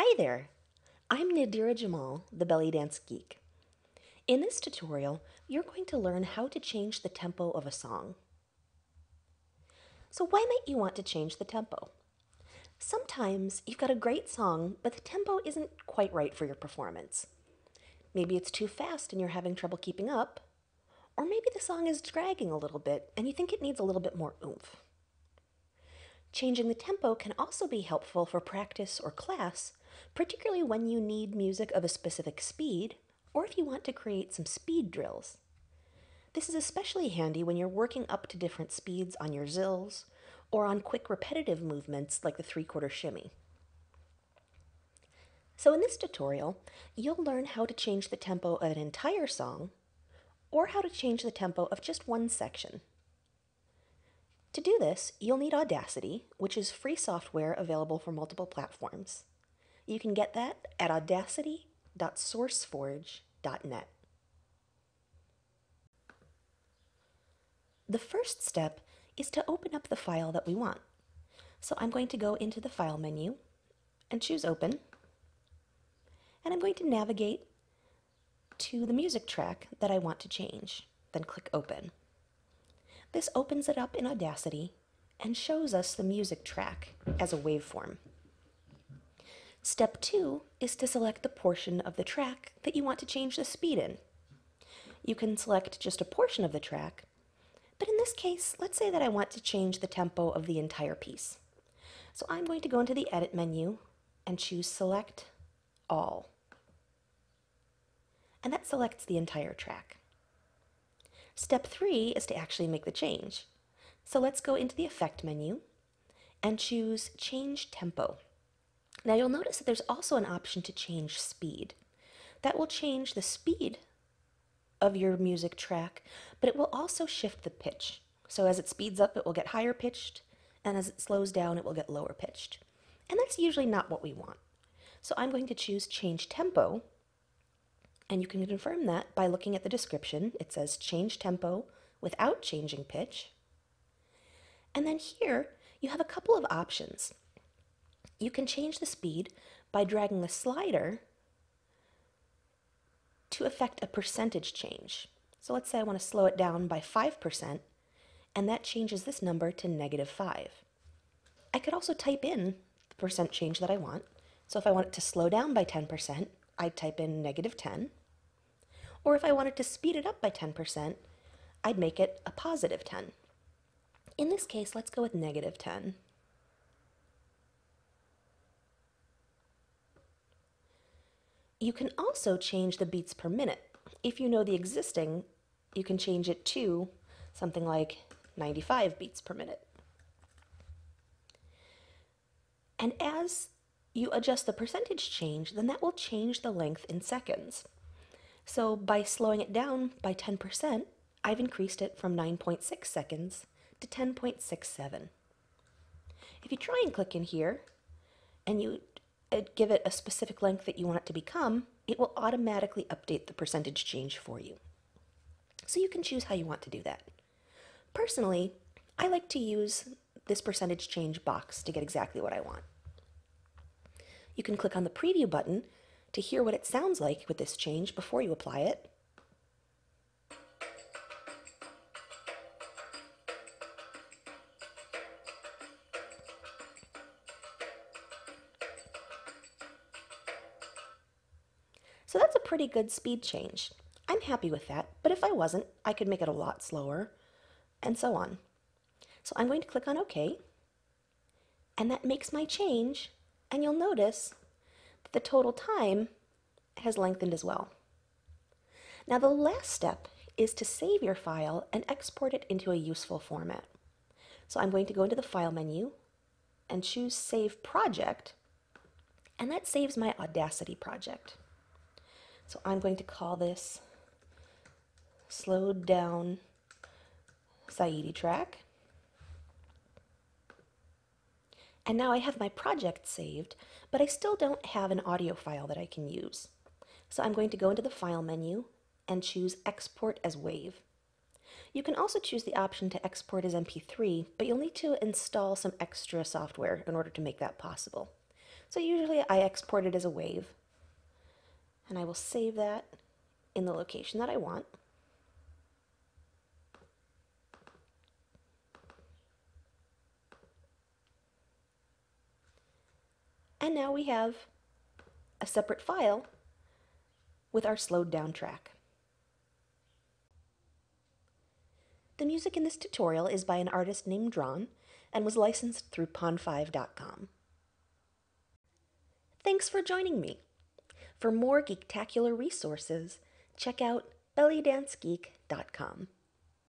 Hi there, I'm Nadira Jamal, the Belly Dance Geek. In this tutorial, you're going to learn how to change the tempo of a song. So why might you want to change the tempo? Sometimes you've got a great song, but the tempo isn't quite right for your performance. Maybe it's too fast and you're having trouble keeping up, or maybe the song is dragging a little bit and you think it needs a little bit more oomph. Changing the tempo can also be helpful for practice or class, particularly when you need music of a specific speed or if you want to create some speed drills. This is especially handy when you're working up to different speeds on your zills or on quick repetitive movements like the three-quarter shimmy. So in this tutorial, you'll learn how to change the tempo of an entire song or how to change the tempo of just one section. To do this, you'll need Audacity, which is free software available for multiple platforms. You can get that at audacity.sourceforge.net. The first step is to open up the file that we want. So I'm going to go into the File menu and choose Open. And I'm going to navigate to the music track that I want to change, then click Open. This opens it up in Audacity and shows us the music track as a waveform. Step two is to select the portion of the track that you want to change the speed in. You can select just a portion of the track, but in this case, let's say that I want to change the tempo of the entire piece. So I'm going to go into the Edit menu and choose Select All. And that selects the entire track. Step three is to actually make the change. So let's go into the Effect menu and choose Change Tempo. Now you'll notice that there's also an option to change speed. That will change the speed of your music track, but it will also shift the pitch. So as it speeds up, it will get higher pitched, and as it slows down, it will get lower pitched. And that's usually not what we want. So I'm going to choose Change Tempo, and you can confirm that by looking at the description. It says change tempo without changing pitch. And then here, you have a couple of options. You can change the speed by dragging the slider to affect a percentage change. So let's say I want to slow it down by 5%, and that changes this number to negative 5. I could also type in the percent change that I want. So if I want it to slow down by 10%, I'd type in negative 10. Or if I wanted to speed it up by 10%, I'd make it a positive 10. In this case, let's go with negative 10. You can also change the beats per minute. If you know the existing, you can change it to something like 95 beats per minute. And as you adjust the percentage change, then that will change the length in seconds. So by slowing it down by 10%, I've increased it from 9.6 seconds to 10.67. If you try and click in here and you give it a specific length that you want it to become, it will automatically update the percentage change for you. So you can choose how you want to do that. Personally, I like to use this percentage change box to get exactly what I want. You can click on the preview button to hear what it sounds like with this change before you apply it. So that's a pretty good speed change. I'm happy with that, but if I wasn't, I could make it a lot slower, and so on. So I'm going to click on OK, and that makes my change, and you'll notice that the total time has lengthened as well. Now the last step is to save your file and export it into a useful format. So I'm going to go into the File menu and choose Save Project, and that saves my Audacity project. So I'm going to call this Slowed Down Saidi track. And now I have my project saved, but I still don't have an audio file that I can use. So I'm going to go into the File menu and choose Export as WAV. You can also choose the option to export as MP3, but you'll need to install some extra software in order to make that possible. So usually I export it as a wave. And I will save that in the location that I want. And now we have a separate file with our slowed down track. The music in this tutorial is by an artist named Drawn and was licensed through pond5.com. Thanks for joining me. For more geektacular resources, check out bellydancegeek.com.